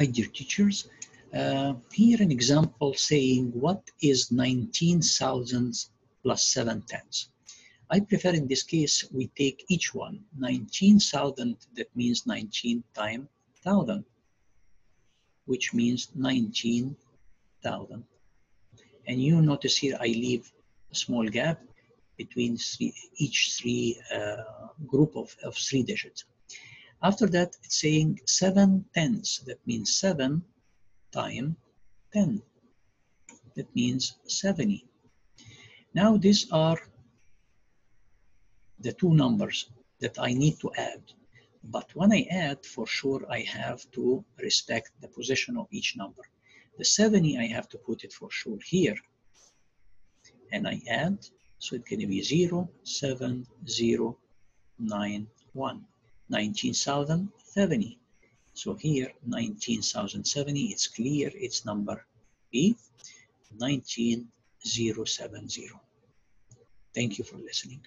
My dear teachers, uh, here an example saying what is 19,000 plus 7 tenths. I prefer in this case we take each one 19,000 that means 19 times 1000 which means 19,000 and you notice here I leave a small gap between three, each three uh, group of, of three digits. After that, it's saying 7 tenths. That means 7 times 10. That means 70. Now these are the two numbers that I need to add. But when I add, for sure, I have to respect the position of each number. The 70, I have to put it for sure here. And I add, so going to be 0, 7, 0, 9, 1. 19,070. So here, 19,070, it's clear it's number B, 19070. Thank you for listening.